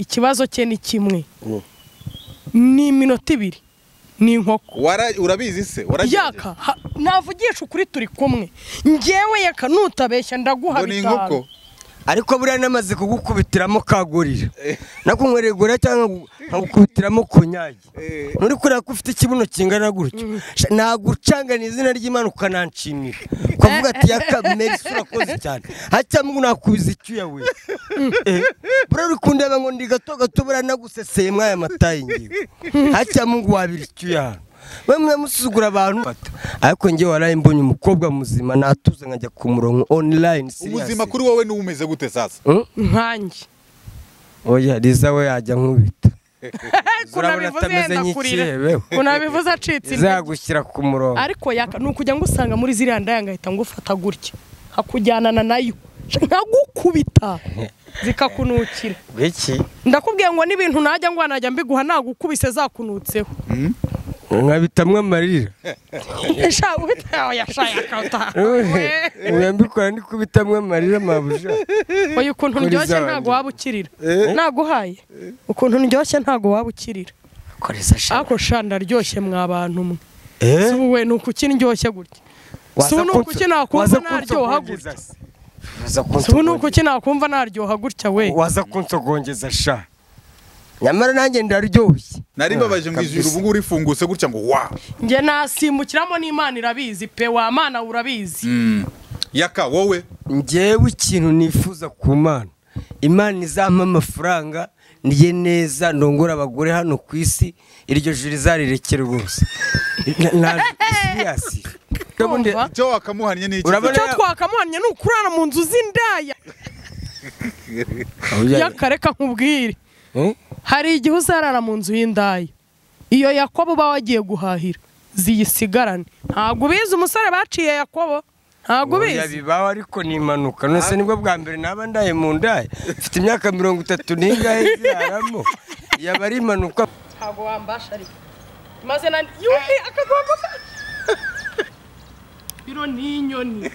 ikibazo cye ni kimwe. Ni iminota ibiri. Ni inkoko. Urabizi se? Yaka ha- navugisha ukuri turi kumwe. Ngewe yaka nutabeshya ndaguha bitanu. Ariko buriya namaze kugukubitiramo kagurira. Nakunyweregura cyangwa nkagukubitiramo kunyagi Eh. nturi kureba ko ufite ikibuno kingana gutyo Sha- nagucangana izina ry'imana ukananshimira. Ukavuga ati yakamera isi urakoze cyane. Hacyamo nakubiza icyuya we Eh, buriya uri kundeba ngo ndi gato gato buriya naguseseye mwaya matayi ngiwe. Hacyamo ngo wabira icyuya hano bamwe musuzugura abantu. Ariko njye waraye mbonye umukobwa muzima natuze nkajya ku murongo online ubuzima kuri wowe ni umeze gute sasa? Hmm? nkanjye. Oya riza we yajya nkubita. Urabona atameze yenda kurira nk'ikihebe ko nabivuze acitse intege. Izagushyira ku murongo. Ariko yaka ni ukujya ngusanga muri ziriya ndaya ngahita ngufata gutya. Hakujyanana na yo. Nkagukubita. Zikakunukira. Iki ndakubwiye ngo n'ibintu najya ngo najya mbiguha nagukubise zakunutseho. Nkabitamwo amarira. Sha uhita oya sha yakata uya mbikora ndi kubitamwo amarira mabuja oya ukuntu ndyoshye bandi. waba ukirira naguhaye. Ukuntu ndyoshye ntago waba ukirira koreza shaka. Ariko sha ndaryoshye mwa bantu mwe. Eh? Si wowe ni ukuki ndyoshye gutya? Si ubu ni ukuki nakumva naryoha gutya? si ubu ni ukuki nakumva naryoha gutya we? Waza kunsogongeza sha. Nyamara nanjye ndaryoshye. Nari mbabaje mu ijuru kabisa. ubu ngubu urifungutse gutya ngo wa! Njye nasimbukiramo n'imana irabizi pe wa mana urabizi. Mm. yaka wowe? Njyewe ikintu nifuza ku mana. Imana izampa amafaranga ndye neza ndongora abagore hano ku isi iryo joro izarirekere rwose icyo wakamuhannye ni iki? Icyo twakamuhanye ni ukurara mu nzu z'indaya. Yakareka nkubwire. Eh? Hari igihe uzarara mu nzu y'indaya iyo yakobo uba wagiye guhahira ziyisigarane ntabwo ubizi umusore baciye yakobo? Ntabwo ubizi? bibaho ariko ni impanuka nose ni bwo bwa mbere naba ndaye mu ndaya mfite imyaka mirongo itatu n'ingahe ziraramo yaba ari impanuka. Ntabwo wambasha ariko. Maze na yuhi akagomba ka biro ni inyoni.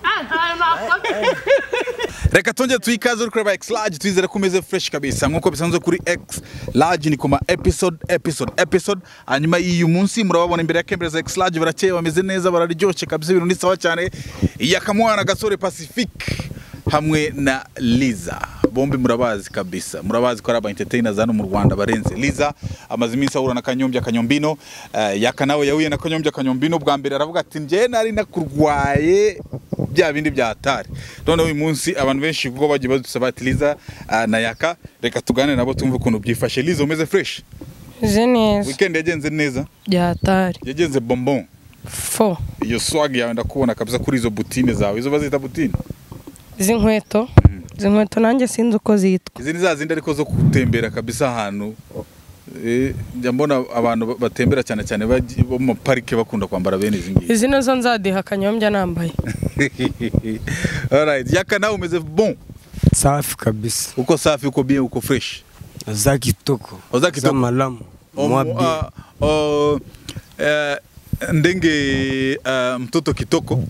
reka tongere tuyi ikaze uri kureba x large twizere ko umeze fresh kabisa. Nk'uko bisanzwe kuri x large ni kuma episode episode episode. Hanyuma iyi munsi murababona imbere ya kembereza za x large barakeye bameze neza bararyoshye kabisa ibintu ni sawa cyane. Yakamwana gasore pacifique hamwe na liza bombi murabazi kabisa. Murabazi ko ari aba entertainers hano mu rwanda barenze. Liza amaze iminsi ahura na kanyombya kanyombino. Uh, yaka nawe yahuye na kanyombya kanyombino. Bwa mbere aravuga ati njye nari nakurwaye bya bindi bya hatari noneho uyu munsi abantu benshi kuko bagiye badusaba ati liza uh, na yaka reka tuganire nabo tumve ukuntu byifashe. Liza umeze fresh? Je neza. Weekend yagenze neza? Byatari yagenze bonbon? Fo iyo swag yawe ndakubona kabisa kuri izo butine zawe. Izo bazita butine? Izi nkweto izi nkweto nanjye sinzi uko zitwa. Izi ni za zindi ariko zo gutembera kabisa ahantu. Eh, njya mbona abantu batembera cyane cyane bo mu parike bakunda kwambara bene izi ngizi. Izi nizo nzadiha kanyombya nambaye. Alright, yaka nawe umeze bon. Safi kabisa. Uko safi uko bien uko fresh? Za kitoko. Za kitoko. malamu. Mwabi mwa bien. Ndenge uh, mtoto kitoko.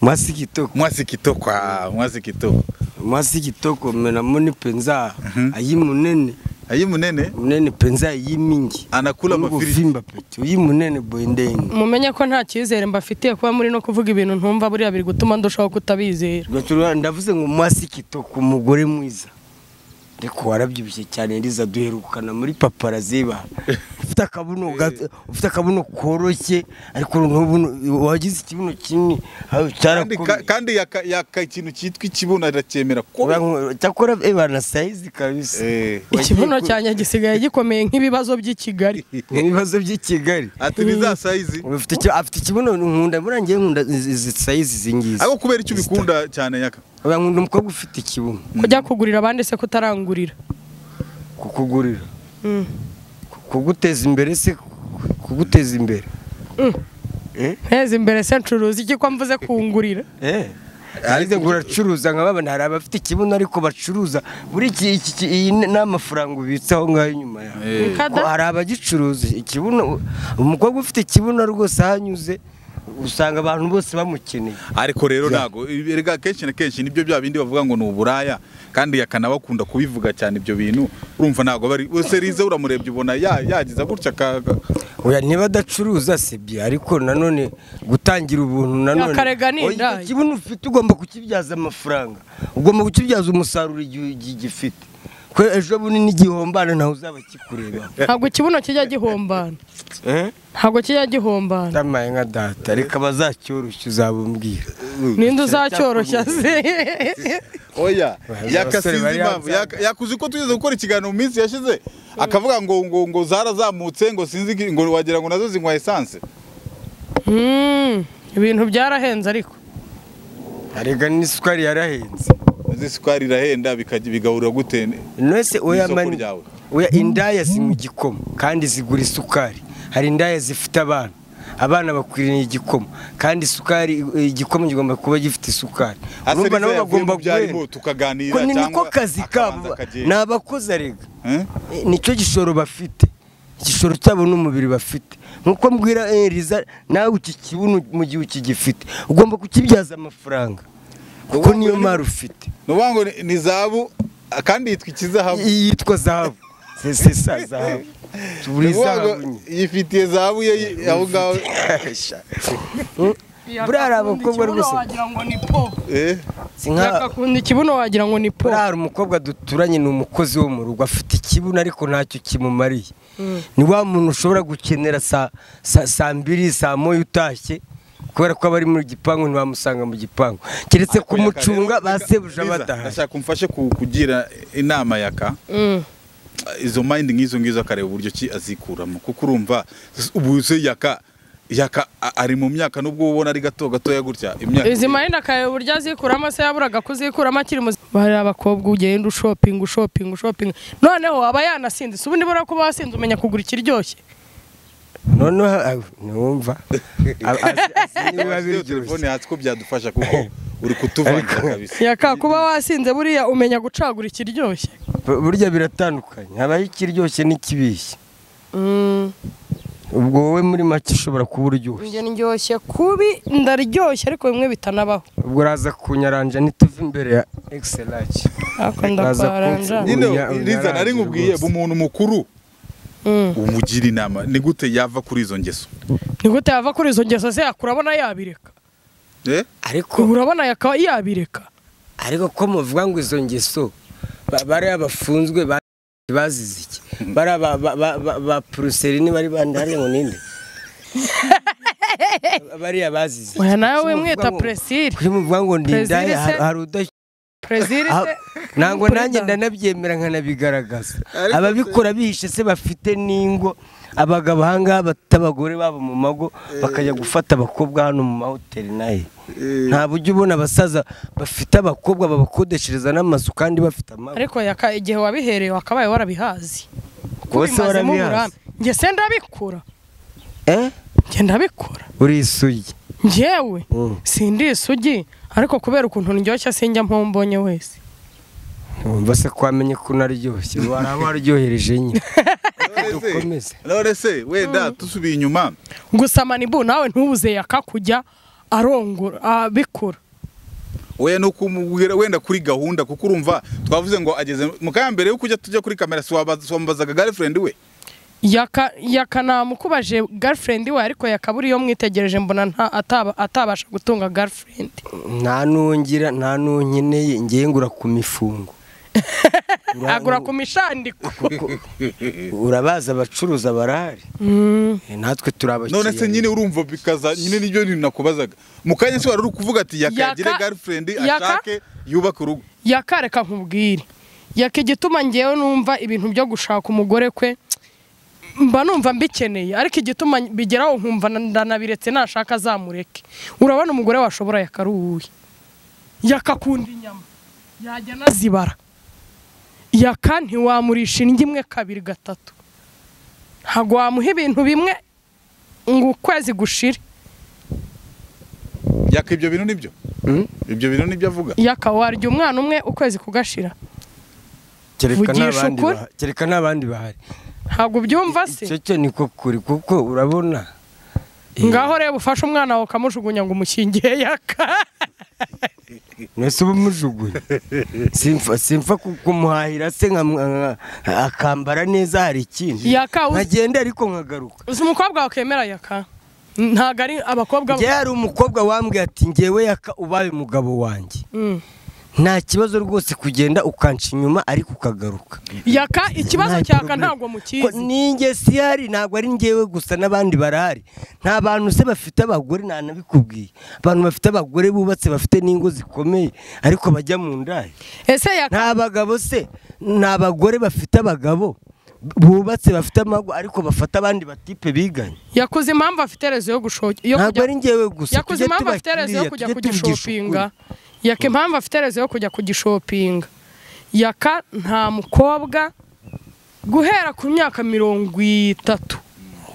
Mwasi kitoko. Mwasi kitoko ah, mwasi kitoko. Mwasi kitoko menamoni penza uh penza ayi munene. Ayi munene? Munene penza ayi mingi. Anakula vimba peti uyi munene boyendenge mumenye ko nta cyizere mbafitiye kuba muri no kuvuga ibintu ntumva buriya biri gutuma ndushaho kutabizera. Ndavuze ngo mwasi kitoko umugore mwiza ariko warabyibushye cyane riza duherukana muri paparazi ba. Ufite akabuno gato- ufite akabuno koroshye ariko n'ubu wagize ikibuno kinini kandi, yaka, ikintu cyitwa ikibuno aracyemera cyakora ebana sayizi kabisa. Eh, ikibuno cyanjye gisigaye gikomeye nk'ibibazo by'i kigali. Ibibazo by'i kigali. Ati ni za sayizi afite ikibuno nkunda buriya ngewe nkunda izi izi sayizi izi ngizi. Ariko kubera icyo ubikunda cyane yaka nkunda umukobwa ufite ikibuno kujya kugurira abandi se kutarangurira kukugurira Mm. kuguteza imbere se kuguteza imbere Mm. Eh? nteze imbere se ncuruza iki ko mvuze kungurira Eh. Ariko ngo uracuruza nkababona hari abafite ikibuno ariko bacuruza buri iki iyi ni amafaranga ubitsa aho ngaho inyuma yawe Eh. Hari abagicuruza ikibuno umukobwa ufite ikibuno rwose aho anyuze usanga abantu bose bamukeneye. Ariko rero erega kenshi na kenshi ni byo bya bindi bavuga ngo ni uburaya kandi yakanabakunda kubivuga cyane ibyo bintu. Urumva ntago bari wese rize uramurebye ubona ya- yagiza gutya oya niba adacuruza si byo ariko nanone gutangira ubuntu nanone kibuno ufite ugomba kukibyaza amafaranga. Ugomba kukibyaza umusaruro igihe gifite. Ejo bundi n'igihombana ntawe uzaba kikureba. Ntabwo ikibuno kijya gihombana. Eh? ntabwo kijya gihombana. Ndamaye nka data reka bazacyoroshye uzabumbwira ninde uzacyoroshya se? Oya bari impamvu. Yakuze ko tugeze gukora ikiganiro mu minsi yashize akavuga ngo ngo ngo zarazamutse ngo sinzi ngo wagira ngo na zo zinywa esanse. Mm, ibintu byarahenze ariko. Arega n'isukari yarahenze. Izi sukari irahenda bigahurira gute? Nose oya mani oya indaya zinywa igikoma kandi zigura isukari. Hari indaya zifite abana. Abana bakwiriye igikoma kandi isukari igikoma kigomba kuba gifite isukari. Ase urumva nabo bagomba mu ko ni niko kazi kabo? ni abakozi arega. Eh? Eh, ni cyo gishoro bafite. Igishoro cyabo n'umubiri bafite. Nkuko mbwira eh, Riza nawe iki kibuno mu gihe ukigifite. Ugomba kukibyaza amafaranga. Kuko niyo mari ufite? Ni ukuvuga ngo ni- zahabu kandi yitwa ikizahabu yitwa zahabu. Sesa zahabu. Buri zahabu nyine yifitiye zahabu ye aho ngaho. Buriya hari abakobwa rwose. Eh? ikibuno wagira ngo ni po. Buriya hari umukobwa duturanye ni umukozi wo mu rugo. Afite ikibuno ariko ntacyo kimumariye. Ni wa muntu ushobora gukenera saa mbiri saa moya utashye? Kubera ko aba ari mu gipangu ntiwamusanga mu gipangu. Keretse kumucunga ba sebuja badahari ndashaka umfashe ku- kugira inama yaka Mm. izo mayindi nk'izo ngizo akareba uburyo ki azikuramo. Kuko urumva ubu yaka yaka ari mu myaka nubwo ubona ari gato gatoya gutya imyaka izi mayindi akareba uburyo azikuramo se yaburaga kuzikuramo akiri muzima. Bari abakobwa ugenda ushopinga ushopinga ushopinga noneho aba yanasinze si ubundi buriya kuba wasinze umenya kugura ikiryoshye. Noneho ah, ntiwumva telefone hasi ko byadufasha kuko uri kutuvangira kabisa. Yaka kuba wasinze buriya umenya gucagura ikiryoshye. Bu- burya biratandukanye. Habaho ikiryoshye n'ikibishye Mm. ubwo wowe muri make ushobora kuba uryoshye. Ndyoshye kubi ndaryoshye ariko bimwe bitanabaho. Ubwo uraza kunyaranja ntituve imbere ya kunsi- nyine Liza nari nkubwiye umuntu mukuru. Umugira inama. Ni gute yava kuri izo ngeso? Ni gute yava kuri izo ngeso? Se yakura abona yabireka? Eh? ariko ubu urabona yakaba yabireka? Ariko ko muvuga ngo izo ngeso ba- bariya bafunzwe ba- bazize iki? Bariya ba- puruserini bari bandariye ngo ninde? Bariya bazize nawe ngo- puresire kuki muvuga ngo ndi Presile indaya se- hari- udashyira ntabwo Perezida. nanjye ndanabyemera nkanabigaragaza. Ababikora bihishe se bafite n'ingo abagabo ahangaha bafite abagore babo mu mago bakajya gufata abakobwa hano mu mahoteli naye nta buryo ubona abasaza bafite abakobwa babakodeshereza n'amazu kandi bafite amago. Ariko igihe wabihereye wakabaye warabihazi. Kuko Wose bimazemo warabihazi? njye se ndabikora. Eh? Njye ndabikora. Uri isugi. Njyewe Mm. sindi isugi. Ariko kubera ukuntu ndyoshye sinjya mpombonye wese. Wumva se ko wamenye ko unaryoshye waraba waryohereje nyine dukomeze. None se wenda dusubiye inyuma. Gusa manibu nawe ntubuze yaka kujya arongora abikora we no kumubwira wenda kuri gahunda kuko urumva twavuze ngo ageze mu kanya mbere yo kujya tujya kuri kamera swambazaga girlfriend we? Yaka yaka namukubaje girlfriend we ariko yakabura iyo mwitegereje mbona atabasha gutunga girlfriend. Nta nungira nta nunkeneye ngiye ngura ku mifungo. Ura- agura ku mishandiko. Urabazi abacuruza barahari. Mm. Eh, natwe turi abakiriya none se nyine urumva bikaza nyine ni byo bintu nakubazaga. Mu kanya se wari uri kuvuga ati Yaka- yakagire girlfriend Yaka- ashake yubake urugo. yakareka nkubwire. Yaka igituma ngewe numva ibintu byo gushaka umugore kwe mba numva mbikeneye ariko igituma bigeraho nkumva ndanabiretse nashaka azamureke. Urabona umugore washobora yakaruhuye yakakunda inyama. Yajya anazibara. Yaka ntiwamurisha indyo imwe kabiri gatatu. Ntabwo wamuha ibintu bimwe ngo ukwezi gushire. Yaka ibyo bintu ni byo? Hmm? ibyo bintu ni byo avuga? Yaka warya umwana umwe ukwezi kugashira. Kereka n'abandi bahari. Ntabwo ubyumva se? Icyo cyo niko kuri kuko urabona. Ngaho reba ufashe umwana wawe ukamujugunya ngo umukingiye yaka. Mwese uba umujugunya simfa simfa ku- kumuhahira se akambara neza hari ikindi Yaka, uzi- nkagenda ariko nkagaruka. Uzi umukobwa wakemera yaka? Ntabwo ari abakobwa njye hari umukobwa wambwiye ati ngewe yaka ubaye umugabo wanjye. Mm. Nta kibazo rwose kugenda ukanca inyuma ariko ukagaruka. Yaka ikibazo Nta cyaka ntabwo mukizi ninjye si ihari ntabwo ari ngewe gusa n'abandi barahari. Nta bantu se bafite abagore ntanabikubwiye abantu bafite abagore bubatse bafite n'ingo zikomeye ariko bajya mu ndaya. Ese yaka nta bagabo se ni abagore bafite abagabo bubatse bafite amago ariko bafata abandi batipe biganye. Yakuze impamvu afite rezo yo gushoka yo ntabwo ari ngewe gusa tujye impamvu afite rezo yo kujya kugishopinga. Yaka impamvu afite rezo yo kujya kugishopinga yaka nta mukobwa guhera ku myaka mirongo itatu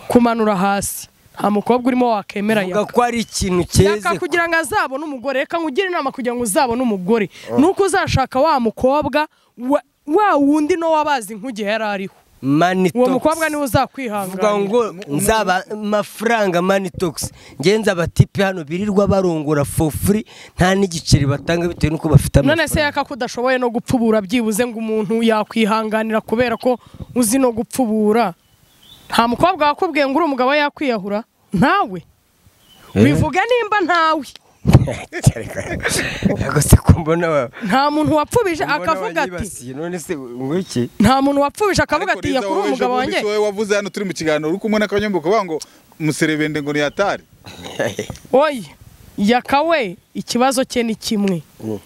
kumanura hasi. Nta mukobwa urimo wakemera yaka ko ari ikintu cyeze. Yaka kugira ngo azabone umugore reka nkugire inama kugira ngo uzabone umugore. Nuko uzashaka wa mukobwa wa- wa wundi no wabazi nk'igihe yari ariho. Mani uwo mukobwa ni we vuga uzakwihanganira ngo nzaba amafaranga mani talks. Ngenzi abatipe hano birirwa barongora for free nta n'igiceri batanga bitewe n'uko bafite none se amafaranga yaka ko udashoboye no gupfubura byibuze ngo umuntu yakwihanganira kubera ko uzi no gupfubura? Nta mukobwa wakubwiye ngo uri umugabo yakwiyahura? Ntawe. Eh. wivuge nimba ntawe. Nta muntu wapfubije akavuga ati. Nta muntu wapfubije akavuga ati wowe umugabo wanjye. Wavuze hano turi mu kiganiro uri kumwe n'akanyambuga uvuga ngo umuserebende ngo ni yatari oya yakawe ikibazo cye ni kimwe. Mm.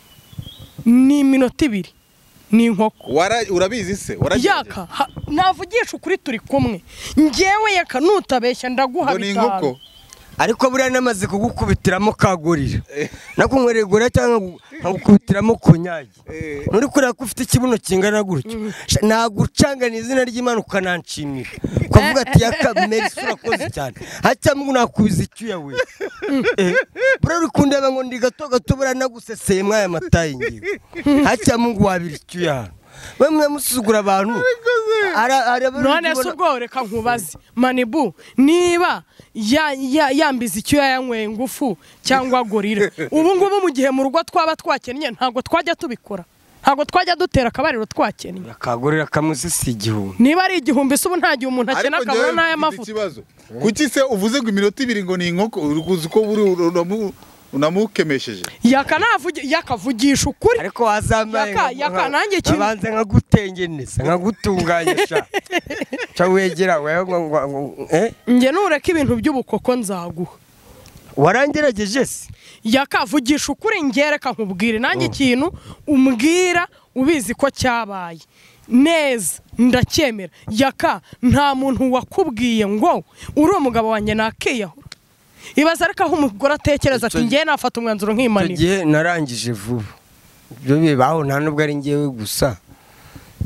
ni iminota ibiri. Ni inkoko. Urabizi se? Yaka ha- navugisha ukuri turi kumwe. Ngewe yaka nutabeshya ndaguha bitanu. Ariko buriya namaze kugukubitiramo kagurira. Nakunkweregura cyangwa nkagukubitiramo konyagi Eh. nturi kureba ko ufite ikibuno kingana gutyo Sha- nagucanga ni izina ry'imana ukananshimira ukavuga ati yakamera isi urakoze cyane. Hacyamo nakubiza icyuya we Eh, buriya uri kundeba ngo ndi gato gato buriya naguseseye mwaya matayi ngiwe. Hacyamo ngo wabira icyuya hano bamwe musuzugura abantu. None se ubwo reka nkubaze manibu niba ya- ya- yambiza icyo yayanyweye ingufu cyangwa gorira ubu ngubu mu gihe mu rugo twaba twakennye ntabwo twajya tubikora. Ntabwo twajya dutera akabariro twakennye akagurira kamwe se si igihumbi. Niba ari igihumbi se ubu nta gihe umuntu akena njyewe n'aya mavuta. kuki se uvuze ngo iminota ibiri ngo ni inkoko? Uzi ko buri unamukemesheje yakavugisha ukuri. Ariko wazambaye Yaka- nka- yaka, nka- nanjye ikintu- nkabanza nkagutengeneza nkagutunganya sha ca wegera wewe ngo ngo- ngo eh? Njye nureka ibintu by'ubukoko nzaguha. Warangerageje se? Yakavugisha ukuri ngereka nkubwire. Nanjye ikintu umbwira ubizi ko cyabaye. Neza ndacyemera. Yaka nta muntu wakubwiye ngo uri umugabo wanjye nakiyahura. Ibaza ariko aho umugore atekereza ati Icyo- ngewe nafata umwanzuro icyo nkimanira gihe narangije vuba. Ibyo bibaho nta nubwo ari ngewe gusa.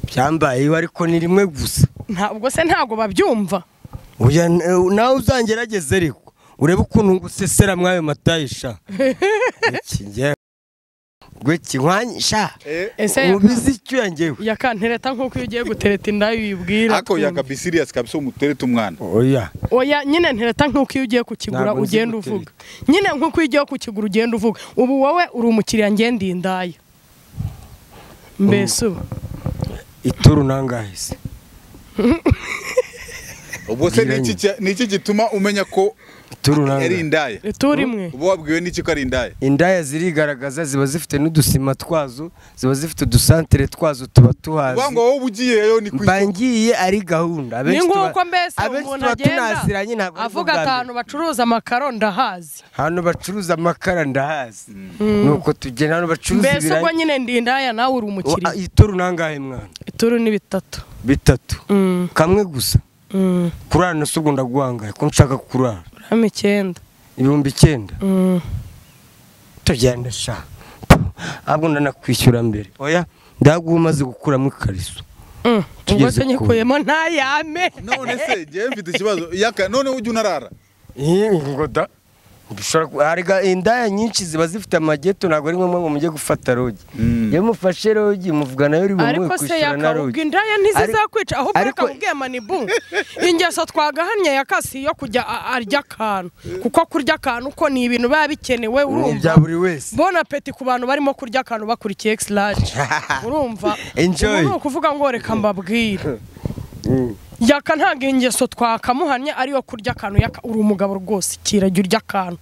Byambayeho ariko ni rimwe gusa. Ntabwo se ntabwo babyumva. Nawe uzangerageze ariko? Urebe ukuntu ngusesera mwayo matayi sha iki ngewe gweki nkwanyisha ese yaka- ubizi icyuya ngewe? yaka ntereta nk'uko iyo ugiye gutereta inda wibwira ariko yakabi serious kabisa umuterete umwana. Oya. Oya nyine ntereta nk'uko iyo ugiye kukigura ugenda uvuga nyine nk'uko iyo ugiye kukigura ugenda uvuga ubu wowe uri umukiriya ngenda indaya mbese ubu? Ituru nangahe se ubwo se ni iki gituma umenya ko ituru ari nangahe indaya ituri imwe uba wabwiwe n'iki ko ari indaya indaya zirigaragaza ziba zifite n'udusima twazo ziba zifite udusantere twazo tuba tuhazi uvuga ngo wowe ugiyeyo ni ku mba isoko ngiye ari gahunda. Ni abenshi tuba- nk'uko mbese abenshi umuntu tuba agenda tunaziranye ntabwo ari avuga ahantu bacuruza amakaro ndahazi. Ahantu bacuruza amakara ndahazi. Nuko tugenda hano bacuruza mbese ubwo ibirayi nyine ndi indaya nawe uri umukiriya ituru nangahe mwana? Ituru ni bitatu. Bitatu. Mm, kamwe gusa? Mm, kurara na ubu ndaguhangaye ko nshaka kurara. Uramo icyenda. Ibihumbi icyenda? Mm, tugenda sha. Ahubwo ndanakwishyura mbere. Oya ndaguha umaze gukuramo ikariso. Mm. ubwo Tugeze se ku- nyikuyemo ntayame none se njyewe mfite ikibazo. Yaka none ujya unarara. Ngo da. Indaya nyinshi ziba zifite amageto ntabwo ari ngombwa ngo mujye gufata rogi Mm. iyo mufashe rogi muvuga na yo uri bumuhe ariko se kwishyura na yakabubwa rogi indaya ntizizakwica ahubwo ariko- yakamubwiye manibu ingeso twagahanye yakasi yo kujya arya akantu. Kuko kurya akantu ko ni ibintu biba bikenewe urumva. buri wese. Bona apeti ku bantu barimo kurya akantu bakurikiye exilage urumva? Enjoy. ubu ni ukuvuga ngo reka mbabwire. Yaka ntabwo ingeso twakamuhanye ariyo kurya akantu yaka uri umugabo rwose kira jya urya akantu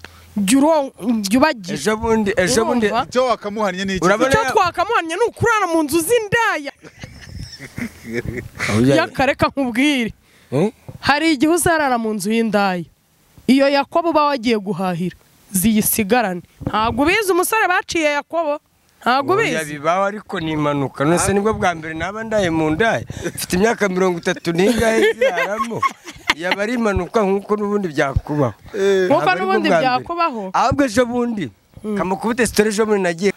ubagira ejo bundi ejo bundi icyo wakamuhannye ni iki? Icyo twakamuhanye ni ukurara mu nzu z'indaya. Yakareka nkubwire. Eh? hari igihe uzarara mu nzu y'indaya. Iyo yakobo uba wagiye guhahira ziyisigarane ntabwo ubizi umusore baciye yakobo. Ntabwo Oya, ubizi bibaho ariko ni impanuka nose ni bwo bwa mbere naba ndaye mu ndaya mfite imyaka mirongo itatu n'ingahe ziraramo yaba ari impanuka nk'uko n'ubundi byakubaho. Nk'uko Ntabwo ari bwo n'ubundi byakubaho. Ahubwo ejo bundi kamukubite sitori ejo bundi nagiye.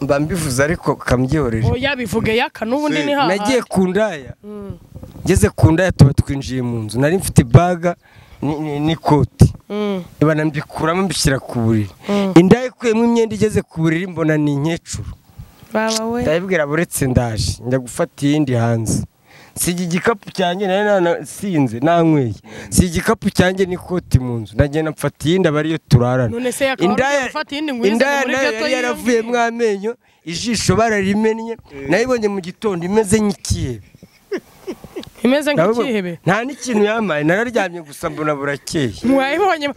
Mba mbivuze ariko kambyihorere. Oya bivuge yaka n'ubundi ni haha. nagiye ku ndaya. Mm, ngeze ku ndaya tuba twinjiye mu nzu. Nari mfite ibaga n'ikoti mm, Eba nambikuramo mbishyira ku buriri. Mm. indaya ikuyemo imyenda igeze ku buriri mbona ni inkecuru. Ndabibwira buretse ndaje. Njya gufata iyindi hanze. Siga igikapu cyanjye nari nanasinze nanyweye. Siga igikapu cyanjye n'ikoti mu nzu. Ndagenda mfata iyindi aba ariyo turarana. Indaya na yo yari yaravuyemo amenyo ijisho bararimennye nayibonye mu gitondo imeze nk'ikihebe imeze nk'ikihebe nta n'ikintu yamaye nararyamye gusa mbona burakeye. Mwayibonye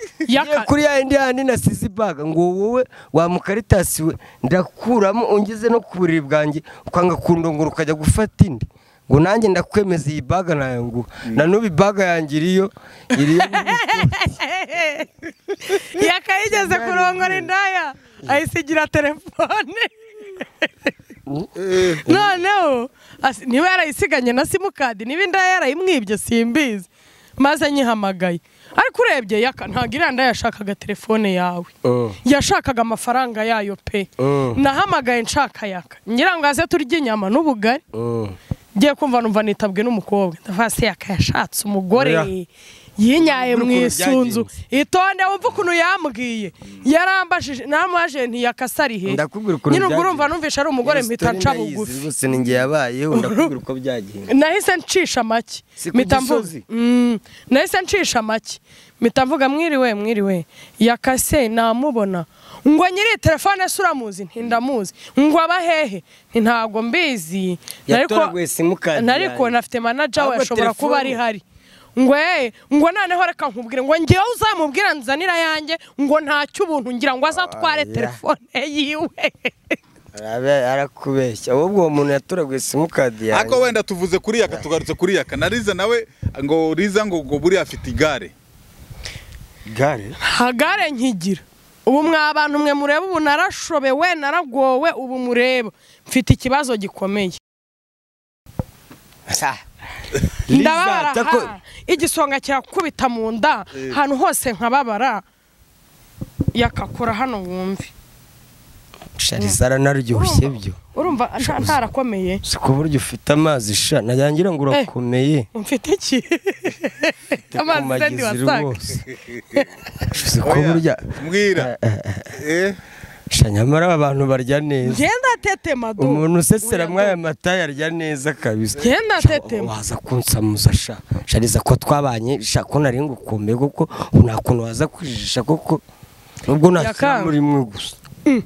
kuri ya yindi handi nasize ibaga ngo wowe wa mukaritasi we ndakuramo ungeze no ku buriri bwanjye ukanga kundongora ukajya gufata indi. Ngo nanjye ndakwemeza iyi baga nayanguha na n'ubu ibaga yanjye iriyo iriyo yaka yigeze kurongora indaya. Ayisigira telefone. noneho. Asi- niba yarayisiganye na simukadi niba indaya yarayimwibye simbizi. Maze nyihamagaye ariko urebye yaka ntabwo iriya ndaya yashakaga telefone yawe. Oh. yashakaga amafaranga yayo pe. Oh. nahamagaye nshaka yaka. Ngira ngo aze turye inyama n'ubugari. Mm. ngiye kumva numva nitabwe n'umukobwa. Ndavuga se yaka yashatse umugore. Yinyaye mu isunzu itonde wumva ukuntu yambwiye. Yarambajije namwaje ntiyakasa ari he Ndakubwira ukuntu nyine ubwo urumva numvisha ari umugore mpita nca bugufi. nahise ncisha make mpita mvuga? Mm, nahise ncisha make mpita mvuga mwiriwe mwiriwe. Yakase namubona. Ngo nyiri telefone se uramuzi ntindamuzi ngo aba hehe ntabwo mbizi. Nariko nafite manager we ashobora kuba ari hari. Ngo eh ngo noneho reka nkubwire ngo ngewe uzamubwira nzanira yanjye ngo ntacyo ubuntu ngira ngo azatware Oya. telefone yiwe. Arabe- arakubeshya. Ahubwo uwo muntu yatoraguye simukadi yanjye. Ariko wenda tuvuze kuri yaka tugarutse kuri yaka na riza nawe ngo riza ngo ngo buriya afite igare. Gare hagare nkigira. Ubu mwa bantu mwe mureba ubu narashobewe naragowe ubu mureba mfite ikibazo gikomeye. Ndababara igisonga kirakubita mu nda ahantu hose nkababara. Yakakora hano wumve. Shariza aranaryoshye byo urumva nta- ntarakomeye. Si ku buryo ufite amazi sha nayangira ngo urakomeye. Mfite iki? Amazi se magezi ndiwasanga rwose. Si ku buryo mbwira. Eh? Nyamara aba bantu barya neza. Ngenda tetema do umuntu usesera Oya, mwaya do. mata yarya neza kabisa. Ngenda Sha, tetema waza kunsamuza sha shariza ko twabanye sha ko nari ngukomeye kuko nta kuntu waza kwijijisha kuko nubwo nta muri mwe gusa.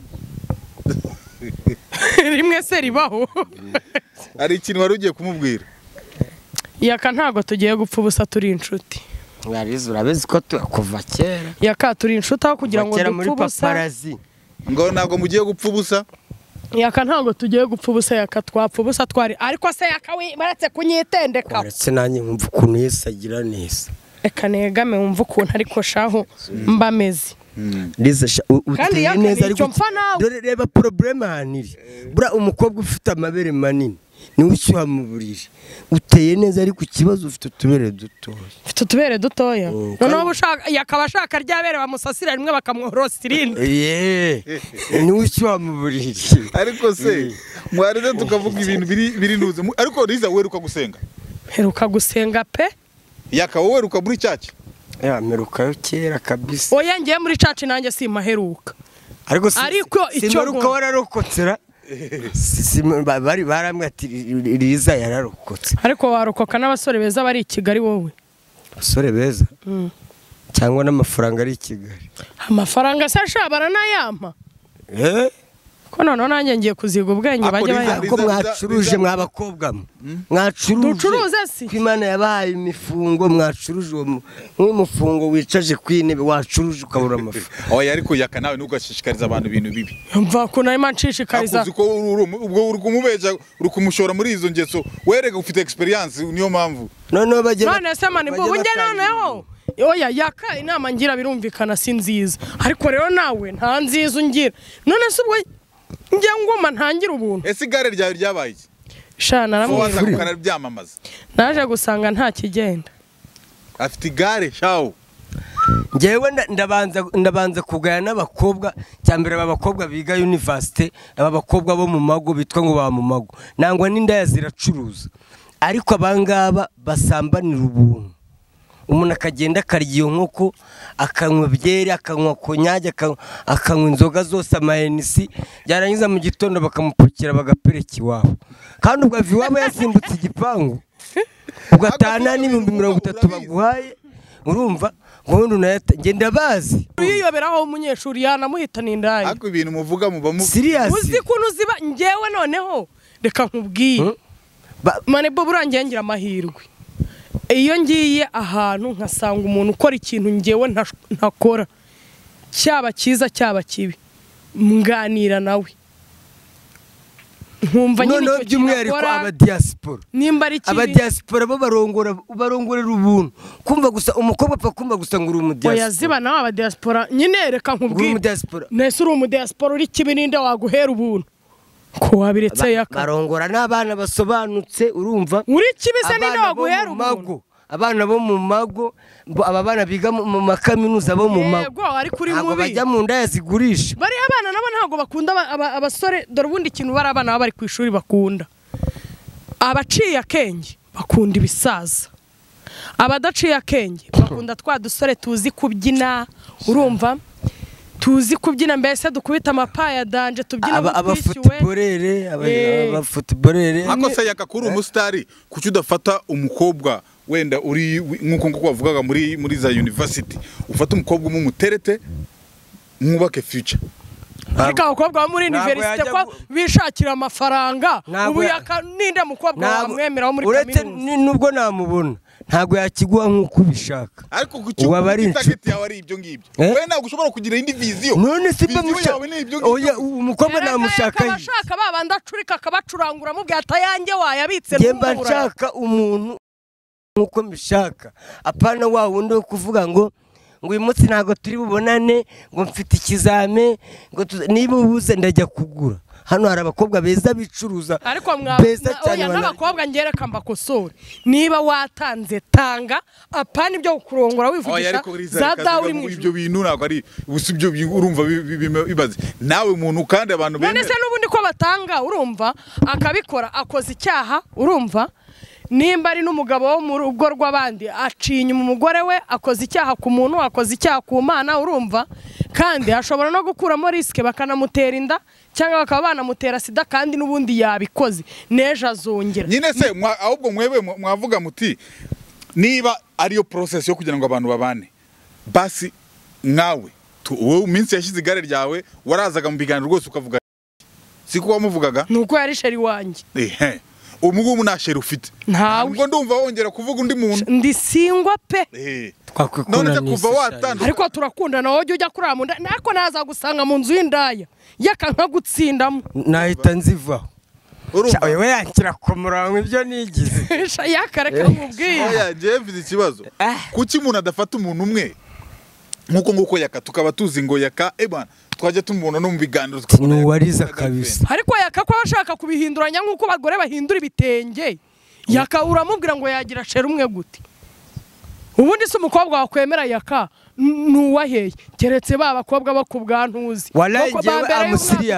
Rimwe se ribaho. Hari ikintu wari ugiye kumubwira? Yaka ntabwo tugiye gupfa ubusa turi inshuti. Mwarize urabizi ko kuva kera. Yaka turi inshuti aho kugira ngo dupfe ubusa. Ngo ntabwo mugiye gupfa ubusa? Yaka ntabwo tugiye gupfa ubusa yaka twapfa ubusa twari. Ariko se yaka baretse kunyitendeka. Uretse nanjye nkumva ukuntu Yesu agira neza. Reka negame wumve ukuntu ariko shaho mba meze. Liza sha u- Kandi uteye yaka neza ni icyo ariko reba probleme ahantu iri buriya umukobwa ufite amabere manini. Ni we ushyuha mu buriri uteye neza ariko ikibazo ufite utubere dutoya. Mfite utubere dutoya? Mm, noneho yakaba ashaka rya bere bamusasira rimwe bakamworosa irindi. Niwe ushyuha mu buriri ariko se mwarize tukavuga ibintu biri Mu- ariko riza weruka gusenga. Heruka gusenga pe? Yaka wowe weruka muri cyaki ya merukayo kera kabisa. Oya ngiye muri caci nanjye simaheruka. Ariko si- Ariko icyo simeruka ngo- wararokotse Si- si- ba- bari baramwe ati "Ri- riza yararokotse. Ariko warokoka n'abasore beza bari i kigali wowe? Abasore beza? Cyangwa n'amafaranga ari i kigali? Amafaranga se ashobora baranayampa Eh? Ko noneho nanjye ngiye kuziga ubwenge riza- bayampa ariko Riza- mwacuruje mwabakobwa mwacuruje Ducuruze si? ko imana yabahaye imifungo mwacuruje nk'umufungo wicaje ku intebe wacuruje ukabura amafu. Oya ariko yaka nawe ntugashishikarize abantu ibintu bibi. Mva ko uri- uri- ubwo uri kumubeja uri kumushora muri izo ngeso werega ufite experience niyo mpamvu. Noneho bajye ba- none se mani njye batanga noneho? Oya yaka inama ngira birumvikana si nziza. Ariko rero nawe nta nziza ungira. None se ubwo njye ngoma ntangira ubuntu. Ese igare ryawe ryabaye iki? Sha Ko waza naramwe ukanaryamamaza naje gusanga nta kigenda. Afite igare shawo njyewe nda- ndabanza ndabanza kugaya n'abakobwa cya mbere aba bakobwa biga universite aba bakobwa bo mu mago bitwa ngo ba mu mago nangwa n'indaya ziracuruza. Ariko abangaba basambanira ubuntu. Umuntu akagenda akarya iyo nkoko akanywa byeri akanywa konyage akanywa- akanywa inzoga zose amahenisi yarangiza mu gitondo bakamupakira bagapereka iwabo. Kandi ubwo ava iwabo yasimbutse igipangu ugatahana n'ibihumbi mirongo itatu baguhaye urumva ubundi unayata ngenda bazi uyiyoberaho umunyeshuri yanamuhitana indaya ariko ibintu muvuga muba mu siriyasi uzi ukuntu ziba njyewe noneho reka nkubwire. Ba- mani bo burangiye ngira amahirwe. Iyo ngiye ahantu nkasanga umuntu ukora ikintu ngewe ntakora. Cyaba cyiza cyaba kibi. Mganira nawe. Nkumva nyine icyo by'umwihariko abadiyasipora nimba ari kibi. Abadiyasipora bo barongora barongorera ubuntu. Kumva gusa umukobwa apfa kumva gusa ngo uri umudiyasipora ziba nawe abadiyasipora nyine reka nkubwire. Nese uri umudiyasipora uri kibi ninde waguhera ubuntu? Ko wabiretse Ba- yaka. barongora n'abana basobanutse urumva? Uri kibi se ninde Abana bo waguhera mu ubuntu mago. Abana bo mu mago aba bana biga mu makaminuza bo mu mago. Ntabwo bajya mu ndaya zigurisha. Bariya abana nabo ntabwo bakunda aba- aba- abasore. Dore ubundi ikintu bari abana baba bari ku ishuri bakunda. Abaciye akenge bakunda ibisaza. Abadaciye akenge bakunda twa dusore tuzi kubyina. Urumva? Tuzi kubyina mbese dukubita amapaya danje? Tubyina nk'utwishyuwe abafutuborere aba- Eh. abafutuborere ariko se yaka kuri umusitari kuki udafata umukobwa wenda uri nk'uko nguko bavugaga muri muri za university. Ufata umukobwa umwe umuterete mwubake future. Ariko abakobwa bo muri univerisite ko bishakira amafaranga ubu ninde mukobwa Ntabwo- wamwemera wo muri uretse kaminuza? ni- nubwo namubona. Ntabwo yakiguha nk'uko ubishaka ariko kuki inshuti. target yawe ari ibyo ngibyo Eh? wowe ntabwo ushobora kugira indi viziyo none se mba Viziyo musha- yawe ni ibyo Oya, ngibyo umukobwa namushaka yakaba yize. ashaka ba bandi acurika akabacurangura amubwira ati ayanjye wayabitse mba ntubura." nshaka umuntu nk'uko mbishaka apana wa wundi wo kuvuga ngo ngo uyu munsi ntabwo turi bubonane ngo mfite ikizame ngo niba ubuze ndajya kugura hano hari abakobwa beza bicuruza. Ariko mwa beza cyane n'abakobwa ngereka mbakosore. Niba watanze tanga apana ibyo kurongora wivugisha za dawe uri mu ibyo bintu ntabwo ari ubusa ibyo urumva bi- bi- bi- bibaze nawe muntu kandi abantu none se n'ubundi ko batanga urumva akabikora akoze icyaha urumva? Nimba ari n'umugabo wo mu rugo rw'abandi aciye inyuma umugore we akoze icyaha ku muntu akoze icyaha ku mana urumva? Kandi ashobora no gukuramo risike bakanamutera inda cyangwa bakaba banamutera sida kandi n'ubundi yabikoze. N'ejo azongera. Nyine se ahubwo mwebe mwa- mwavuga muti niba ariyo process yo kugira ngo abantu babane basi tu- wowe iminsi yashyize igare ryawe warazaga mu biganiro rwose ukavuga siko wamuvugaga? Ni uko yari sheri wanjye. Ubu ngubu nta sheri ufite. Ntawe. ubwo ndumva wongera kuvuga undi muntu. Ndi singwa pe. None se kuva watandukana ariko turakundana wowe ujya kurara mu nda ariko naza gusanga mu nzu y'indaya. Yaka nkagutsindamo nahita nzivaho urumva? We yanshyira ku murongo ibyo nigize. Sha, yaka reka nkubwire. Oya njyewe mfite ikibazo. Ah. kuki umuntu adafata umuntu umwe? Nk'uko nguko yaka tukaba tuzi ngo yaka ebana twajya tumubona no mu biganiro tukabona yaka. Nuwariza na kabisa. Ariko yaka ko aba ashaka kubihinduranya nk'uko abagore bahindura ibitenge. Yaka uramubwira ngo yagira sheri umwe gute? Ubundi se umukobwa wakwemera yaka? Nuwaheye keretse ba bakobwa bo ku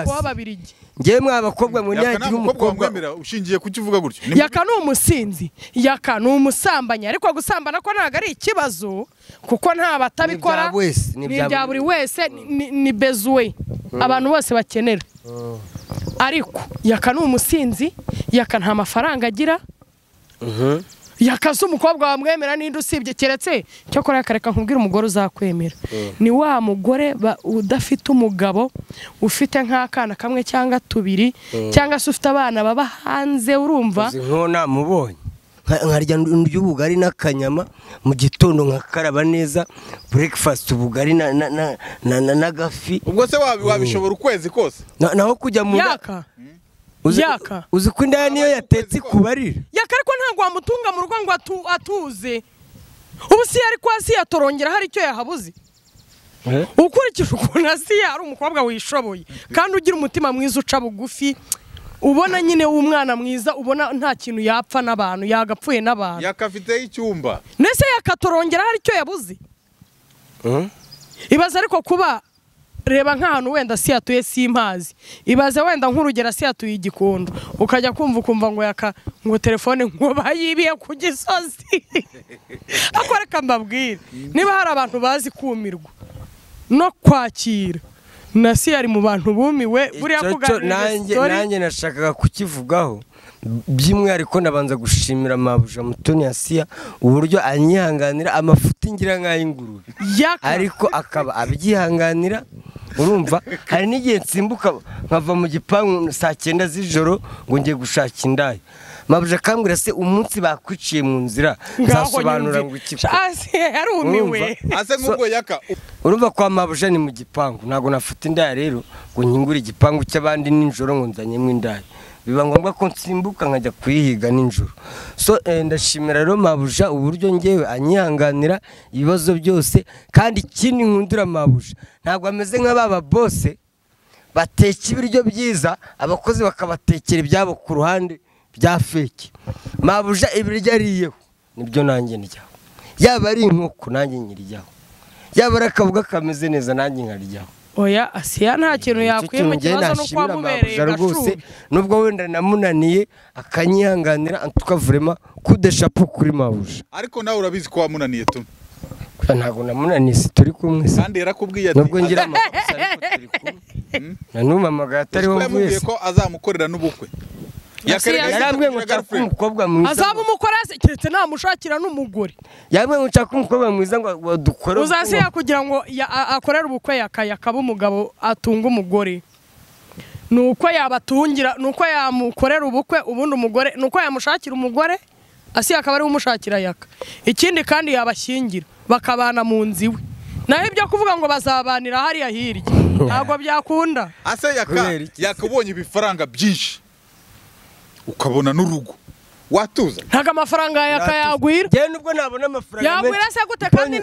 kuba babirigi. Ngewe mwa bakobwa mukobwa umukobwa ushingiye ku cyo uvuga gutyo? Yaka ni umusinzi. Yaka ni umusambanyi ariko gusambana ko ntabwo ari ikibazo kuko nta batabikora Ni ibya buri- wese ni- ni bezuwe abantu bose bakenera. Ariko yaka ni umusinzi yaka nta mafaranga agira. Mhm. Yakaze umukobwa wamwemera n'indi usibye keretse cyakora yakareka nkubwire umugore uzakwemera. Ni wa mugore ba- udafite umugabo ufite nk'akana kamwe cyangwa tubiri cyangwa se ufite abana baba hanze urumva? Namubonye. Nka- nkarya ubugari n'akanyama mu gitondo nkakaraba neza breakfast ubugari na- na- na- na- na- n'agafi ubwo se wabi- wabishobora ukwezi kose? Na- naho kujya mu nda- yaka. Uzi- yaka. uzi ko indaya niyo yatetse ikubarira yaka ariko ntabwo wamutunga mu rugo ngo atu- atuze. Ubu si yari kwa si yatorongera hari icyo yahabuze. Ukurikije ukuntu asiya ari umukobwa wishoboye. Kandi ugira umutima mwiza uca bugufi ubona nyine w'umwana mwiza ubona nta kintu yapfa n'abantu yagapfuye n'abantu. Yaka afiteho icyumba. Ndetse yakatorongera hari icyo yabuze? Mhm. ibaze ariko kuba reba nk'ahantu wenda si yatuye simpazi. Ibaze wenda nk'urugero si yatuye igikondo. Ukajya kumva ukumva ngo yaka ngo telefone ngo bayibiye ku gisozi. Ariko reka mbabwire. Niba hari abantu bazi kumirwa no kwakira. Na si yari mu bantu bumiwe buriya kuganira nanjye nashakaga kukivugaho. By'umwihariko nabanza gushimira mabuja mutoni asiya uburyo anyihanganira amafuti ngira nk'ay'ingurube ariko akaba abyihanganira urumva? Hari n'igihe nsimbuka nkava mu gipangu saa cyenda z'ijoro ngo ngiye gushaka indaya. Mabuja akambwira se umunsi bakwiciye mu nzira? Nzasobanura ngo iki ko?" asi yarumiwe Urumva? ase nk'ubwo yaka. urumva kwa mabuja ni mu gipangu. Ntabwo nafata indaya rero ngo nkingure igipangu cy'abandi nijoro ngo nzanyemo indaya. Biba ngombwa ko nsimbuka nkajya kuyihiga nijoro so eh, ndashimira rero mabuja uburyo ngewe anyihanganira ibibazo byose kandi ikindi nkundira mabuja ntabwo ameze nk'ababa bose bateka ibiryo byiza abakozi bakabatekera ibyabo ku ruhande bya feki mabuja ibiryo ariyeho ni byo nanjye ndyaho. Yaba ari inkoko nanjye nyiryaho. Yaba ari akaboga kameze neza nanjye nkaryaho. Oya asiya nta kintu yakwiye mu kibazo nuko nashimira wamubereye mabuja rwose. Gashubi nubwo wenda namunaniye akanyihanganira antuka vurema kudeshapo kuri mabuja. Ariko nawe urabizi ko wamunaniye tu? Ntabwo namunaniye si turi kumwe se kandi yarakubwiye ati nubwo ngira amakosa ariko turi kumwe. Na n'ubu amagara atariho ko yamubwiye mvuye se ko azamukorera n'ubukwe? Yarambwiye ngo nshaka umukobwa mwiza. Azaba umukora se? Keretse namushakira n'umugore. Yambwiye ngo nshaka umukobwa mwiza ngo dukore uzasiya kugira ngo akorere ubukwe yakaya akaba umugabo atunga umugore. Ni uko yabatungira ni uko yamukorera ubukwe ubundi umugore ni uko yamushakira umugore asiya akaba ari we umushakira yaka. Ikindi kandi yabashyingira bakabana mu nzu iwe. Naho ibyo kuvuga ngo bazabanira hariya hirya. Ntabwo byakunda. Ase yaka yakabonye ibifaranga byinshi. Ukabona n'urugo. Watuza ntabwo amafaranga yaka yagwira? Njyewe nubwo nabona amafaranga yagwira se gute kandi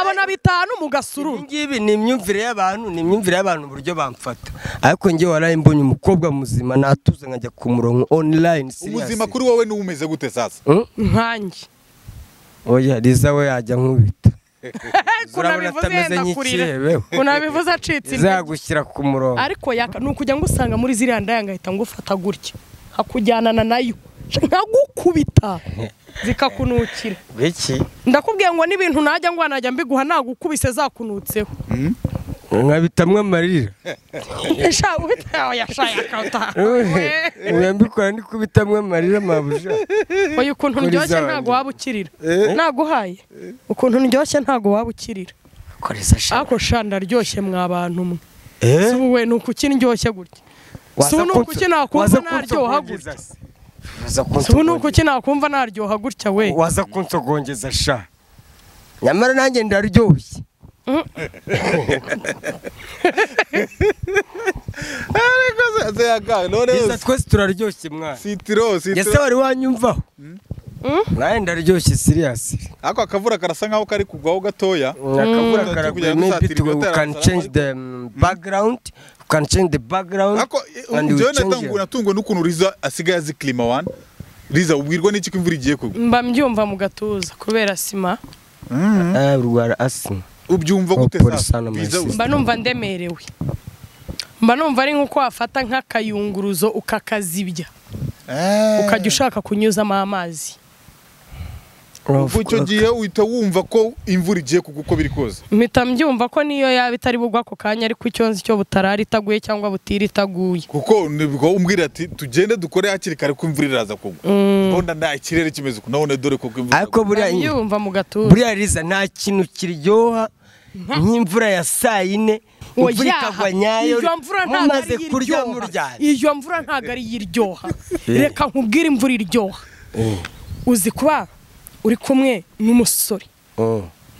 abona bitanu mu gasuru ibi ngibi ni imyumvire y'abantu ni imyumvire y'abantu uburyo bamfata. Ariko njyewe waraye mbonye umukobwa muzima natuze nkajya ku murongo online ubuzima kuri wowe ni we umeze gute sasa? Nkanjye oya riza we yajya nkubita. Kunabivuze yenda kurira kunabivuze acitse intege. izagushyira ku murongo. Ariko yaka ni ukujya ngusanga muri ziriya ndaya ngahita ngufata gutya. Hakujyanana na yo. Nkagukubita. Zikakunukira. Biki? Ndakubwiye ngo n'ibintu najya ngo najya mbiguha nagukubise zakunutseho. Nkabitamwe amarira mwambikora ndi kubitamwe amarira mabuja oya ukuntu ndyoshye ntago waba ukirira. Naguhaye. Ukuntu ndyoshye ntago waba ukirira. Ariko sha ndaryoshye mwa bantu mwe. Eh? Si wowe ni ukuki ndyoshye gutya? Si ubu ni ukuki nakumva naryoha gutya? Si ubu ni ukuki nakumva naryoha gutya we? Waza kunsogongeza sha. Nyamara nanjye ndaryoshye. Ariko se yaka none twese turaryoshye mwana sitiro ese sitiro wari wanyumvaho. Nawe ndaryoshye siriyasi ariko akavura karasa nkaho kari kugwaho gatoya. Akavura Mm. karaguye Kugira maybe ibitaro can change ariko- the um, background we can change the background ariko and njyewe change it. natungwe n'ukuntu riza asigaye azi klima wani riza ubwirwa n'iki ko imvura igiye kugwa? Mba mbyumva mu gatuza kubera sima. Urwara asima ubyumva gute mba numva ndemerewe. Mba mba numva ari nk'uko wafata nk'akayunguruzo ukakazibya. Ukajya ushaka kunyuzamo amazi. Ubwo icyo gihe uhita wumva ko imvura igiye kugwa uko biri kose mpita mbyumva ko niyo yaba itari bugwa ako kanya ariko icyo nzi cyo butarari itaguye cyangwa butira itaguye. Kuko ni bwo umbwira ati tugende dukore hakiri kare ko imvura iraza kugwa. Mbona nta ikirere kimeze uko nabone dore koko imvura ariko buriya mu gatuza. buriya riza nta kintu kiryoha nk'imvura ya saa yine imvura ikagwa nyayo iyo mvura ntabwo mumaze ari kurya iryoha muryaye iyo mvura ntabwo ari iryoha. Reka nkubwire imvura iryoha. Uzi kuba uri kumwe n'umusore.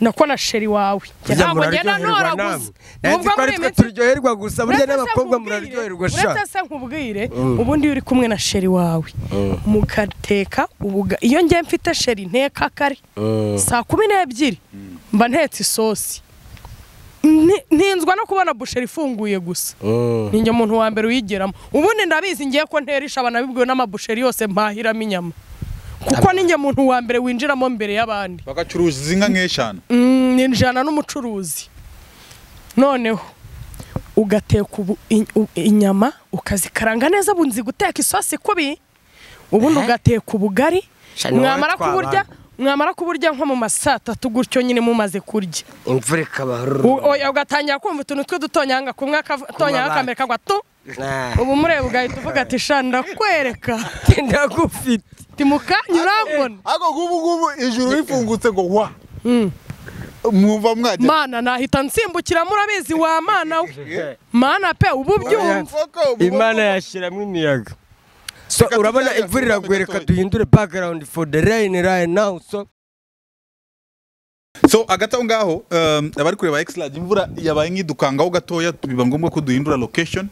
Nako na sheri wawe. Njye ntabwo ngenda namwe. Nubwo muri ari iyi twe minsi- turyoherwa gusa. Burya n'abakobwa muraryoherwa sha uretse se nkubwire ubundi iyo uri kumwe na sheri wawe. Mugateka ubuga iyo ngiye mfite sheri nteka kare. Saa kumi n'ebyiri mba ntetse isosi. Ni- ntinzwa no kubona busheri ifunguye gusa. Ninjye muntu wa mbere uyigeramo ubundi ndabizi ngiye ko ntera ishaba nabibwiwe n'amabusheri yose mpahiramo inyama. Kuko ninjye muntu wa mbere winjiramo mbere y'abandi. Bagacuruza inka nk'eshanu. Mm, ninjirana n'umucuruzi. Noneho ugateka ubu- inyama ukazikaranga neza ubu nzi guteka isosi kubi ubundi ugateka ubugari. Mwamara kuburya mwamara kuburya nko mu ma saa tatu gutyo nyine mumaze kurya. Imvura ikaba ugatangira kumva utuntu tw'udutonyanga kumwe akatonyanga abana. kamera kagwa tu. Ubu mureba ugahita uvuga ati sha ndakwereka. Ndagufite. Timukanya urambona ariko ngubu ngubu ijuru rifungutse ngo wa mwumva mwajya. Mana nahita nsimbukira murabizi wa mana we. Mana pe ubu byumva imana yashyiramo imiyaga. So urabona imvura iraguye reka duhindure background for the rain right now so. So hagati aho ngaho um, abari kureba exlage imvura yabaye nk'idukangaho gatoya biba ngombwa ko duhindura location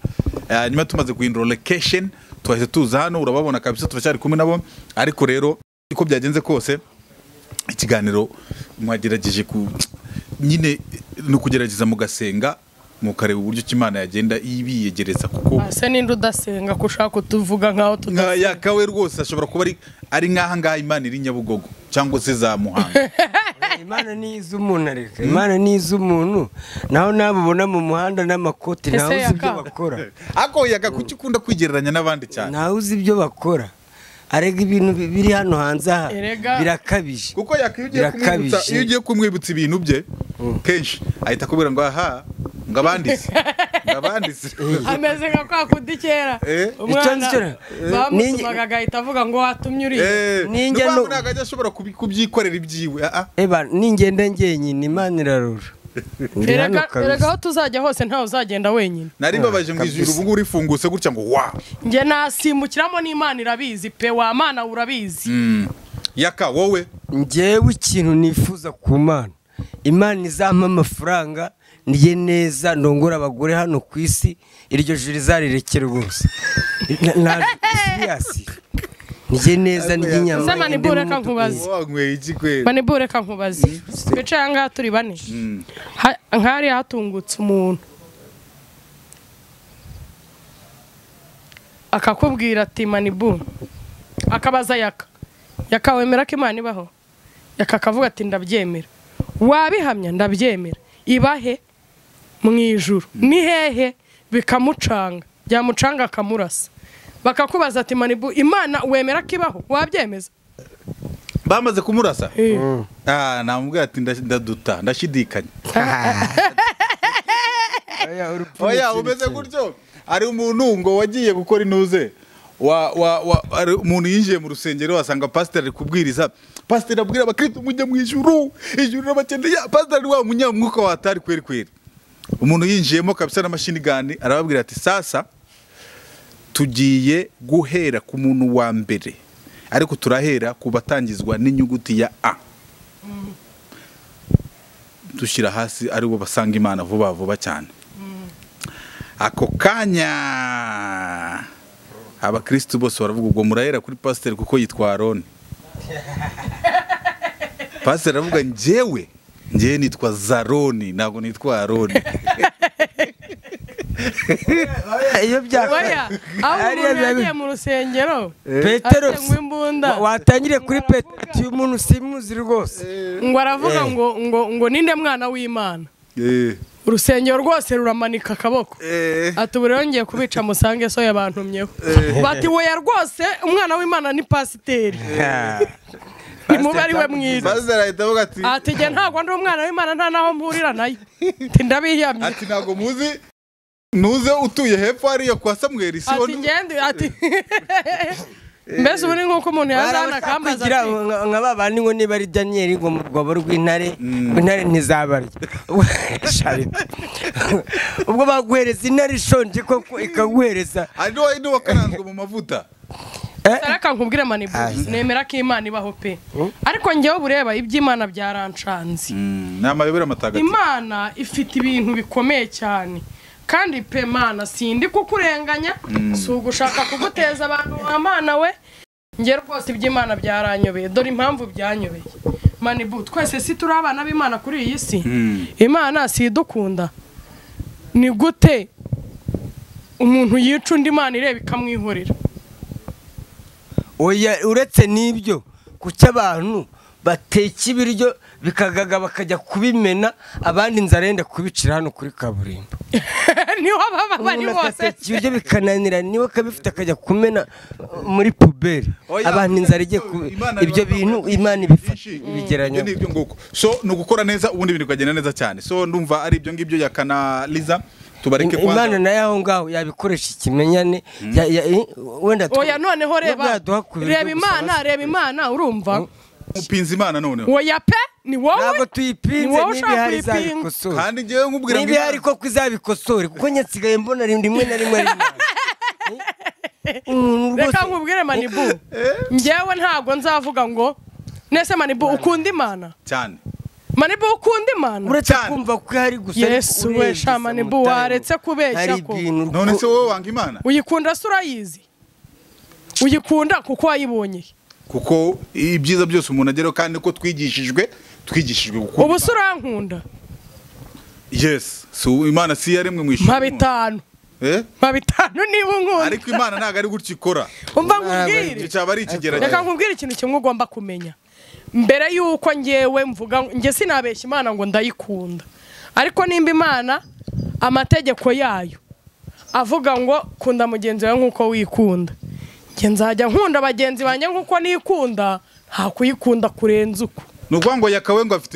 nyuma tumaze guhindura location. Twahise tuza hano urababona kabisa turacyari kumwe nabo ariko rero uko byagenze kose ikiganiro mwagerageje ku nyine ni ukugerageza mugasenga mukareba uburyo imana yagenda ibiyegereza kuko ase ninde udasenga ko ushaka kutuvuga nkaho nka tudasenga yakawe rwose ashobora kuba ari ari nk'aha ngaha imana iri nyabugogo cyangwa se za muhanga. imana ni iz'umuntu areka imana ni iz'umuntu. Naho nabo ubona mu muhanda n'amakoti Ese ntawe uzi ibyo yaka. bakora. Ariko yaga kuki ukunda kwigereranya n'abandi cyane? Ntawe uzi ibyo bakora. Arega ibintu bi- biri hano hanze aha. Birakabije. Kuko iyo ugiye kumwibutsa ibintu bye kenshi ahita akubwira ngo aha ngo abanditse ngo abanditse ameze nka kwa kundi kera. Eh? Umwana cyo- bamutumaga agahita avuga ngo watumye uriya. Eh, ni ngo ntabwo ajya ashobora kubyikorera ibyiwe ah, ah. eba ningenda ngenyine imana irarura erega aho tuzajya hose ntawe uzagenda wenyine. Nari mbabaje ngo ijuru ubu ngubu rifungutse gutya ngo wa! Njye nasimbukiramo n'imana irabizi pe wa mana urabizi. Mm. yaka wowe? Ngewe ikintu nifuza ku mana. Imana izampa amafaranga ndye neza ndongora abagore hano ku isi iryo joro izarirekere rwose Na- na siriyasi ndye neza ndye inyama Ese mani ngende bure mu ka mudugudu. nkubaze. wanyweye iki kwera bane bure ka nkubaze twicaye aha ngaha turi bane. Mm. Ha- nk'ahari hatungutse umuntu. Akakubwira ati manibu akabaza yaka. Yaka wemera ko imana ibaho. Yaka akavuga ati ndabyemera. Wabihamya ndabyemera. Ibahe mu ijuru. Ni hehe? Bikamucanga. Byamucanga akamurasa. Bakakubaza ati manibu imana wemera ko ibaho? Wabyemeza? Bamaze kumurasa. Eh. ah namubwira ati nda- ndaduta ndashidikanya. Oya, umeze gutyo? Hari umuntu ngo wagiye gukora inuze wa wa wa hari umuntu yinjiye mu rusengero asanga pasiteri ari kubwiriza pasiteri abwira abakristo mujye mu ijuru. Ijuru n'abakeneye pasiteri wa munyamwuka watari kweri kweri. Umuntu yinjiyemo kabisa n'amashini gani arababwira ati sasa tugiye guhera ku muntu wa mbere. Ariko turahera ku batangizwa n'inyuguti ya a. Dushyira hasi ari bo basanga imana vuba vuba cyane. Ako kanya abakristu bose baravuga ubwo murahera kuri pasiteri kuko yitwa aroni. Pasiteri aravuga njyewe njyewe nitwa zaroni ntabwo nitwa aroni. iyo byaka oya aho umuntu yagiye mu rusengero petero watangire kuri petero ati uyu muntu simuzi rwose. Ngo aravuga Eh. ngo ngo ngo ninde mwana w'imana. Eh, urusengero rwose ruramanika akaboko. Eh, ati ubu rero ngiye kubica musange so yabantumyeho. Bati woya rwose umwana w'imana ni pasiteri. Nimube ari we mwiza. Maze arahita avuga ati ati njye ntabwo ndi umwana w'imana nta n'aho mpurira na yo. Ati ndabiyamye ati ntabwo muzi. Nuze utuye hepfo hariya kwa samweri si ati ngende ati. Mbese ubu ni nk'uko umuntu yazana akambaza nka ba bandi ngo niba ari daniyeli ngo mu rwobo rw'intare ngo intare ntizabarya ubwo baguhereza intare ishonje koko ikaguhereza ari niwo wakaranzwe mu mavuta? Eh? reka nkubwire manibu nemera ko imana ibaho pe. Ariko njyewe bureba iby'imana byaranshanze ni amayobera matagatifu. Imana ifite ibintu bikomeye cyane. Kandi pe mana sindi kukurenganya. Si ugushaka kuguteza abantu wa mana we. Njye rwose iby'imana byaranyobeye dore impamvu byanyobeye manibu twese si turi abana b'imana kuri iyi si. Imana si idukunda. Ni gute umuntu yica undi mana ireba ikamwihorera? Oya uretse n'ibyo kuki abantu bateka ibiryo bikagaga bakajya kubimena abandi inzara yenda kubicira hano kuri kaburimbo. Niho baba bari bose. ibiryo bikananira niba akabifite akajya kumena uh, muri puberi. Abantu inzara igiye Imana ibyo bintu imana ibyo nguko. So ni ugukora neza ubundi ibintu bikagenda neza cyane. So ndumva ari ibyo ngibyo ya kanaliza. Tubareke imana kwanza na yo aho ngaho yabikoresha ikimenyane. Ya- ya- eh, wenda oya noneho reba. nubwo yaduha ku biryo reba imana reba imana urumva? Upinze imana noneho. Oya pe ni wowe? Ntabwo tuyipinze niba ushaka ihari kuyipinga. izabikosora kandi ngewe nkubwira niba ihari koko izabikosore kuko nyasigaye mbona rimwe na rimwe ari nabi. umuntu reka nkubwire manibu. Njyewe ntabwo nzavuga ngo nese manibu ukunda imana? Cyane. Manibu ukunda imana? Uretse kumva ko ihari gusa ariko yesu we sha manibu waretse kubeshya ko. none se wowe wanga imana? Uyikunda se urayizi uyikunda kuko wayibonye. Kuko ibyiza byose umuntu ageraho kandi ko twigishijwe twigishijwe gukunda. Ubu se urankunda. Yes. So imana si yaremwe mu mpa ishuri bitanu. Eh? Mpa bitanu niba unkunda ariko imana ntabwo ari gutya ikora. Umva nkubwire. cyaba ari reka ikigeragezo nkubwire ikintu kimwe ugomba kumenya. Mbere y'uko ngewe mvuga njye sinabeshya imana ngo ndayikunda. Ariko nimba imana amategeko yayo avuga ngo kunda mugenzi wawe nk'uko wikunda. Nzajya nkunda bagenzi banjye nk'uko nikunda nta kuyikunda kurenza uko ni ukuvuga ngo yakawe ngo afite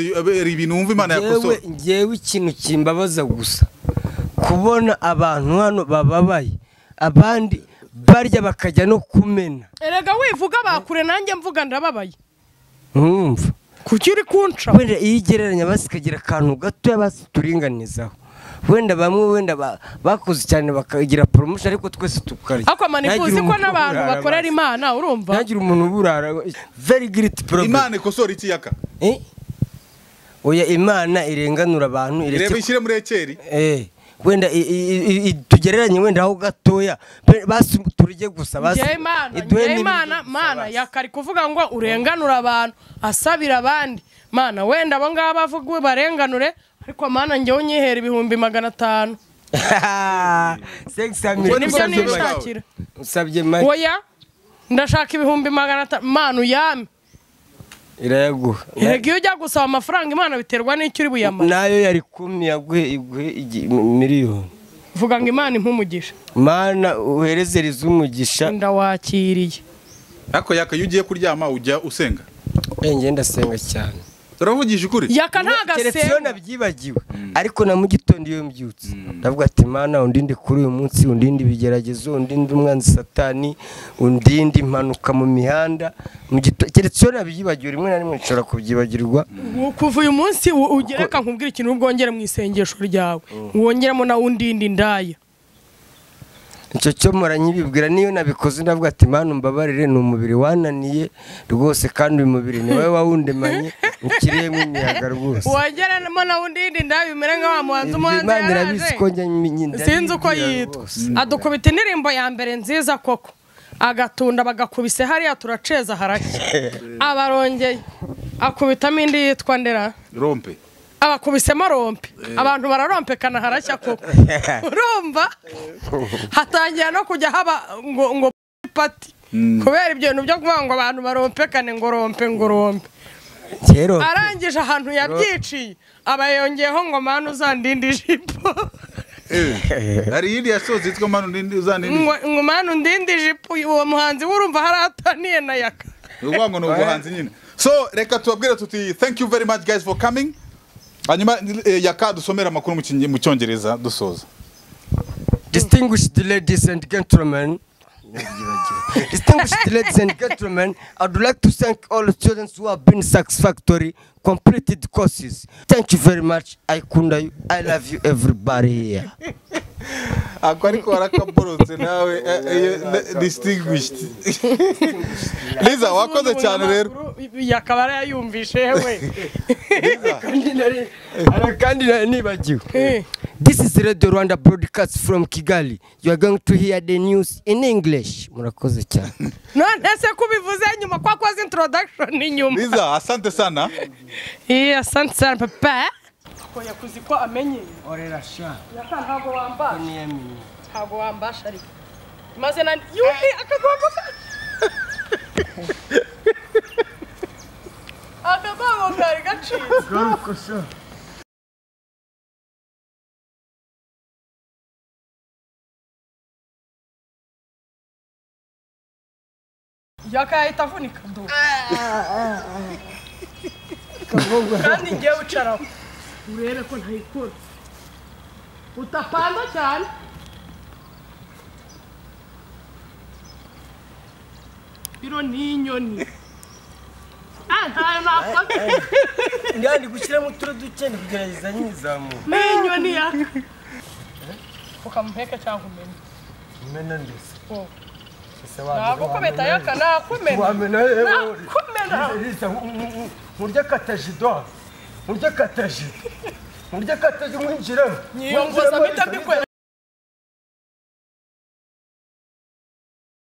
ibintu wumva imana yakosora. ngewe ngewe ikintu kimbabaza gusa. Kubona abantu hano bababaye abandi barya bakajya no kumena. Erega wivuga bakure nanjye mvuga ndababaye. Nkumva. Kuki uri kunca? Wenda iyo igereranya basi ikagira akantu gatoya basi turinganizaho. Wenda bamwe wenda ba- bakoze cyane bakagira promotion ariko twese tukarya. Ariko manifuzi ko n'abantu bakorera imana urumva? Ntagire umuntu uburara very great problem imana ikosora iki yaka? Eh? oya imana irenganura abantu ireke irebe ishyire muri ekeri Eh, wenda tugereranye wenda aho gatoya. Basi turye gusa basi imana mana yakari kuvuga ngo urenganura abantu asabira abandi. Mana wenda abo ngabo bavuga barenganure ariko mana njyewe unyihera ibihumbi magana atanu. Ubwo ni byo nishakira. usabye make oya ndashaka ibihumbi magana atanu mana uyame. Irayaguha erega iyo ujya gusaba amafaranga imana biterwa n'icyo uri buyamare. Nayo yari kumi yaguhe miliyoni. Vuga ngo imana impumugisha. Mana uherezereze umugisha. Ndawakiriye. Ariko yaka iyo ugiye kuryama ujya usenga. Eh, njye ndasenga cyane. Uravugisha ukuri. Yaka keretse iyo nabyibagiwe ariko na mu gitondo iyo mbyutse ndavuga ati mana undinde kuri uyu munsi undinde ibigeragezo undinde umwanzi satani undinde impanuka mu mihanda. Keretse iyo nabyibagiwe rimwe na rimwe nshobora kubyibagirwa. Kuva uyu munsi ugereka nkubwire ikintu ubwongere mu isengesho ryawe. Wongeremo na undindi ndaya icyo cyo mpora nkibibwira niyo nabikoze ndavuga ati mana umbabarire ni umubiri wananiye rwose kandi uyu mubiri ni wowe wawundemanye ukiriyemo imiyaga rwose. Wongeramo na undindi ndaya bimere nka wa muhanzi umuhanzi imana irabizi yaraje ko njya nyine sinzi uko yitwa. adukubita indirimbo ya mbere nziza koko. Agatunda bagakubise hariya turaceza harashya abarongeye. Akubitamo indi yitwa ndera. Rompe. Abakubisemo rompe abantu bararompekana harashya koko urumva? Hatangira no kujya haba ngo ngo pati kubera ibyo bintu byo kuvuga ngo abantu barompekane ngo rompe ngo rompe. Arangije ahantu yabyiciye. Aba yongeyeho ngo manu uzandinde ijipo. Hari iyindi yasohotse yitwa manu ndinde ijipo. Uwo muhanzi we urumva hari ataniye na yaka. Ni ukuvuga ngo ni ubuhanzi nyine. So reka tubabwire tuti thank you very much guys for coming. Hanyuma eh, yaka dusomera amakuru mu cyongereza dusoza. Distinguished ladies and gentlemen, distinguished ladies and gentlemen, I'd like to thank all the students who have been satisfactory, completed courses. Thank you very much. I kunda you. I love you, everybody here. ako ariko warakaborotse nawe eh, eh, distinguished liza wakoze cyane rero yakaba yarayumvishe we kandi nari nibagiwe Eh. This is radio rwanda broadcast from kigali. You are going to hear the news in english. Murakoze cyane. No, se kubivuze nyuma kwa kwa introduction ni nyuma. liza asante sana. Eh, asante sana papa. Ko yakuzi ko amenye. Orera sha. Yaka Ni yemi. Hago wamba shari. maze na yuhi akagongo akagongo kari gacitse yakahita avunika do kandi ngewe wicaraho urebe ko ntayikora utapanda cyane biro ni inyoni ah ntayo nakoze ndandi gushyiramo uturo duke ndi kugerageza nyizamu ni inyoni yaka ukamuheka cyangwa umenya mena ndetse nagukometa yaka nakumena murye kataji do murye kataji murye kataji mwinjiremo niyongoza mpita mbikwera